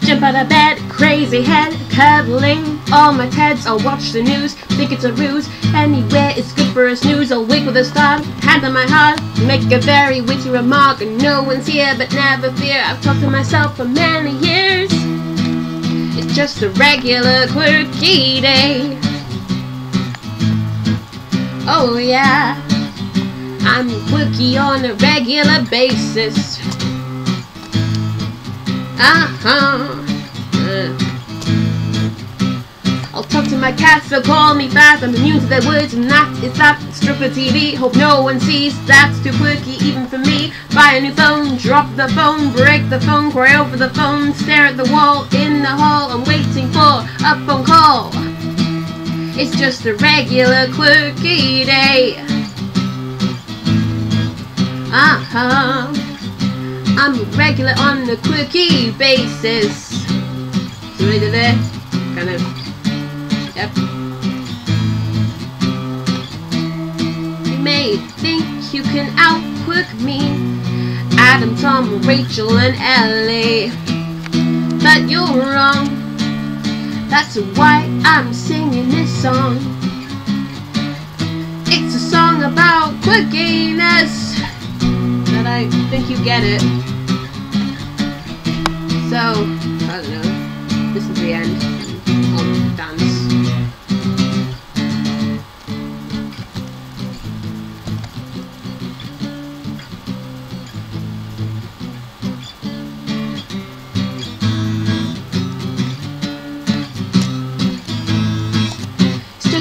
Jump out of bed, crazy head, cuddling all my teds. I'll watch the news, think it's a ruse. Anywhere it's good for a snooze. I'll wake with a start, hand on my heart, make a very witty remark. And no one's here, but never fear. I've talked to myself for many years. It's just a regular quirky day. Oh yeah, I'm quirky on a regular basis. Uh-huh. Uh. I'll talk to my cats, they'll call me fast. I'm immune to their words, and that is that. Stripper TV, hope no one sees. That's too quirky even for me. Buy a new phone, drop the phone, break the phone, cry over the phone, stare at the wall in the hall. I'm waiting for a phone call. It's just a regular quirky day. Uh huh. I'm regular on a quirky basis. So right there, kind of, yep. You may think you can outquirk me, Adam, Tom, Rachel, and Ellie, but you're wrong. That's why I'm singing this song. It's a song about quirkiness but I think you get it. So, I don't know. This is the end.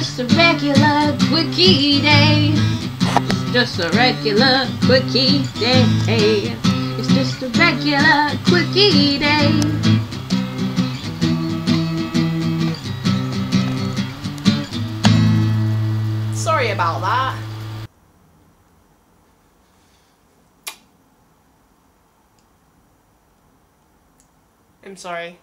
Just a regular quickie day. It's just a regular quickie day. It's just a regular quickie day. Sorry about that. I'm sorry.